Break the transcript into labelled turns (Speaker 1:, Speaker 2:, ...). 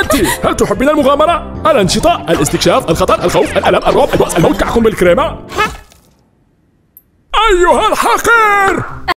Speaker 1: أنت هل تحبين المغامرة؟ الأنشطة؟ الاستكشاف؟ الخطر؟ الخوف؟ الألم؟ الرعب؟ البؤس؟ الموت كعكم بالكريمة؟ أيها الحقير